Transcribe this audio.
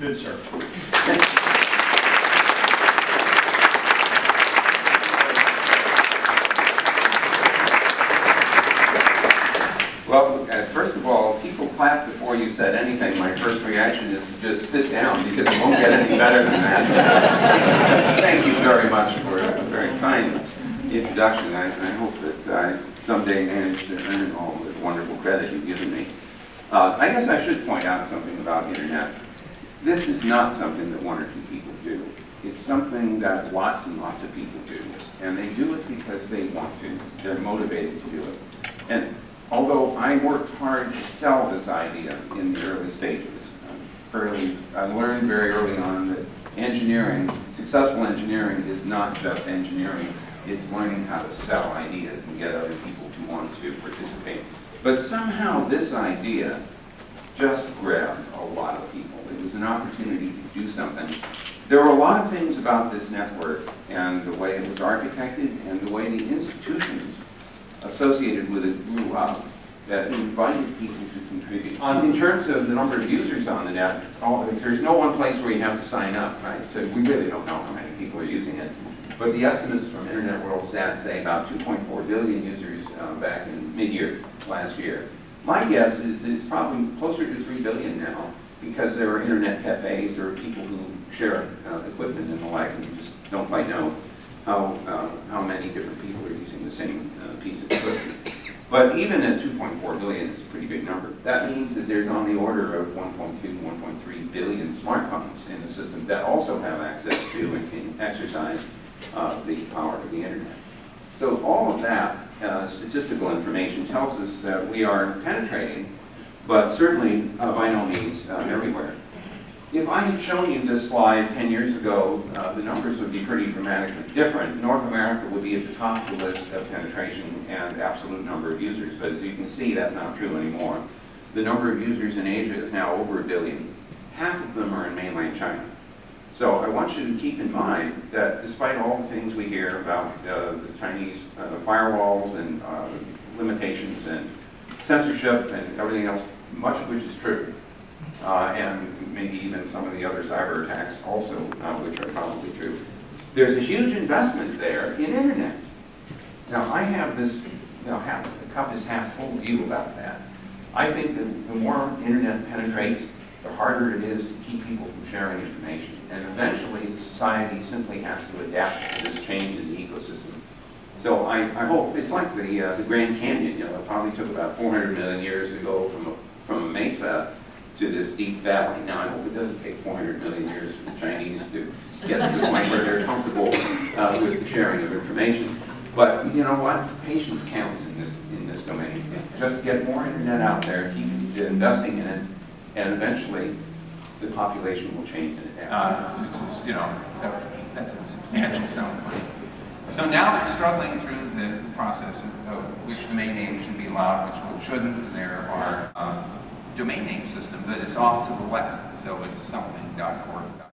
Good, sir. Well, uh, first of all, people clapped before you said anything. My first reaction is to just sit down because it won't get any better than that. Thank you very much for a very kind introduction. I, I hope that I someday manage to earn all the wonderful credit you've given me. Uh, I guess I should point out something about the internet. This is not something that one or two people do. It's something that lots and lots of people do. And they do it because they want to. They're motivated to do it. And although I worked hard to sell this idea in the early stages, early, I learned very early on that engineering, successful engineering is not just engineering, it's learning how to sell ideas and get other people to want to participate. But somehow this idea just grabbed a lot of people. It was an opportunity to do something. There were a lot of things about this network and the way it was architected and the way the institutions associated with it grew up that invited people to contribute. On, in terms of the number of users on the net, all, there's no one place where you have to sign up, right? So we really don't know how many people are using it. But the estimates from Internet World Stats say about 2.4 billion users uh, back in mid-year last year. My guess is it's probably closer to 3 billion now because there are internet cafes or people who share uh, equipment and the like and you just don't quite know how, uh, how many different people are using the same uh, piece of equipment. But even at 2.4 billion, is a pretty big number. That means that there's on the order of 1.2, 1.3 billion smartphones in the system that also have access to and can exercise uh, the power of the internet. So all of that uh, statistical information tells us that we are penetrating, but certainly uh, by no means uh, everywhere. If I had shown you this slide 10 years ago, uh, the numbers would be pretty dramatically different. North America would be at the top of the list of penetration and absolute number of users, but as you can see, that's not true anymore. The number of users in Asia is now over a billion. Half of them are in mainland China. So I want you to keep in mind that despite all the things we hear about uh, the Chinese uh, firewalls and uh, limitations and censorship and everything else, much of which is true, and maybe even some of the other cyber attacks also, uh, which are probably true. There's a huge investment there in internet. Now I have this, you know, half, the cup is half full view about that. I think that the more internet penetrates, the harder it is to keep people from sharing information. And eventually, society simply has to adapt to this change in the ecosystem. So I, I hope, it's like the, uh, the Grand Canyon, you know, it probably took about 400 million years to go from a, to this deep valley. Now, I hope it doesn't take 400 million years for the Chinese to get to the point where they're comfortable uh, with the sharing of information. But you know what? Patience counts in this, in this domain. Just get more internet out there, keep investing in it, and eventually the population will change and. Uh, you know, that's a substantial of. So now they're struggling through the process of, which domain names should be allowed, which shouldn't. There are um, domain name systems that is off to the left, so it's something.org.